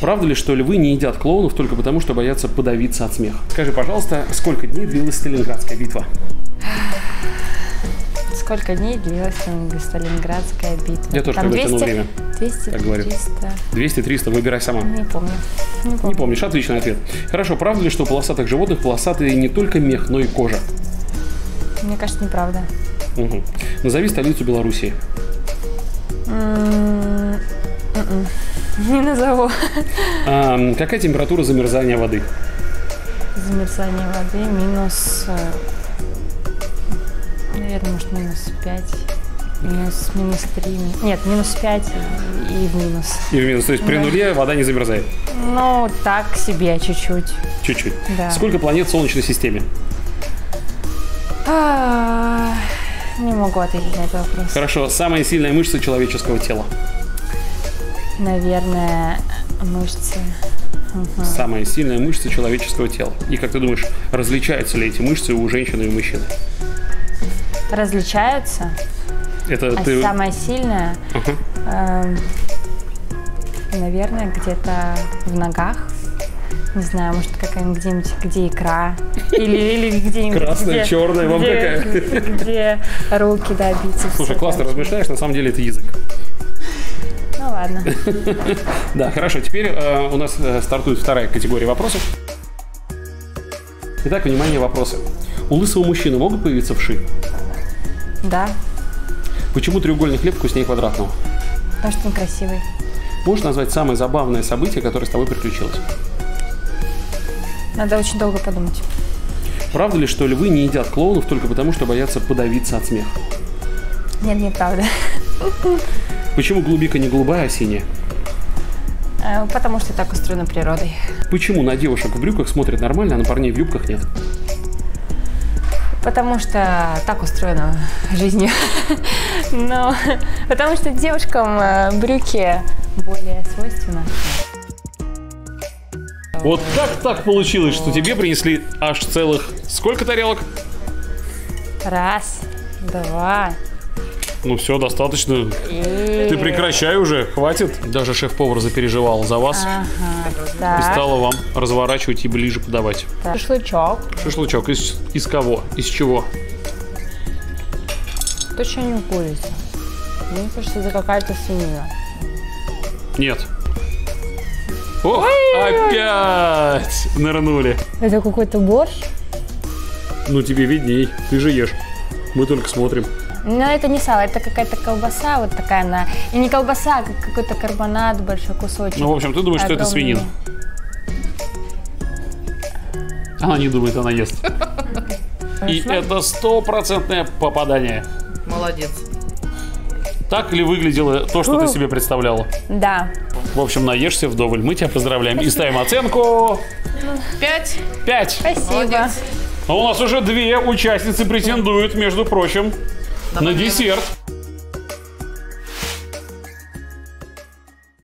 Правда ли, что львы не едят клоунов только потому, что боятся подавиться от смеха? Скажи, пожалуйста, сколько дней длилась Сталинградская битва? Сколько дней длилась Сталинградская битва? Я тоже Там когда тянул 200, время. 200, Так говорю. 300. 200-300, выбирай сама. Не помню. Не помню. Не помнишь, отличный ответ. Хорошо, правда ли, что у полосатых животных полосатые не только мех, но и кожа? Мне кажется, неправда. Мгм. Назови столицу Белоруссии. М, м-м. Не назову. А, какая температура замерзания воды? Замерзание воды минус... э, Наверное, может, минус 5. Минус, минус 3. Нет, минус 5 и, и в минус. И в минус, то есть при Да. нуле вода не замерзает. Ну, так себе чуть-чуть. Чуть-чуть. Да. Сколько планет в Солнечной системе? А, Не могу ответить на этот вопрос. Хорошо, самая сильная мышца человеческого тела. Наверное, мышцы. Самая сильная мышца человеческого тела. И как ты думаешь, различаются ли эти мышцы у женщины и у мужчины? Различаются, Это а ты... самая сильная, Ага. эм, наверное, где-то в ногах. Не знаю, может, какая-нибудь где-нибудь, где икра. Или, или где-нибудь... Красная, где- черная, вам где- какая? Где руки, да, бицепсы. Слушай, классно размышляешь, на самом деле это язык. Ладно. Да, хорошо. Теперь э, у нас э, стартует вторая категория вопросов. Итак, внимание, вопросы. У лысого мужчины могут появиться вши? Да, Почему треугольный хлеб вкуснее квадратного? потому что он красивый. Можешь назвать самое забавное событие, которое с тобой приключилось? Надо очень долго подумать. Правда ли, что львы не едят клоунов только потому, что боятся подавиться от смеха? Нет, неправда. Почему голубика не голубая, а синяя? Э, Потому что так устроена природой. Почему на девушек в брюках смотрят нормально, а на парней в юбках нет? Потому что так устроена жизнь. Но потому что девушкам э, брюки более свойственно. Вот как так получилось, что тебе принесли аж целых сколько тарелок? Раз, два. Ну все, достаточно. Ты прекращай уже, хватит. Даже шеф-повар запереживал за вас и стала вам разворачивать и ближе подавать. так. Шашлычок. Шашлычок из, из кого? Из чего? Точно не курица. Мне кажется, это какая-то свинина. Нет. О, опять нырнули. Это какой-то борщ? Ну тебе видней, ты же ешь. Мы только смотрим. Но это не сало, это какая-то колбаса вот такая она. И не колбаса, а как какой-то карбонат, большой кусочек. Ну, в общем, ты думаешь, что это Огромный. свинина. Она не думает, она ест. И это стопроцентное попадание. Молодец. Так ли выглядело то, что ты себе представляла? Да. В общем, наешься вдоволь. Мы тебя поздравляем. И ставим оценку Пять. 5. Спасибо. Молодец. А у нас уже две участницы претендуют, между прочим, на десерт.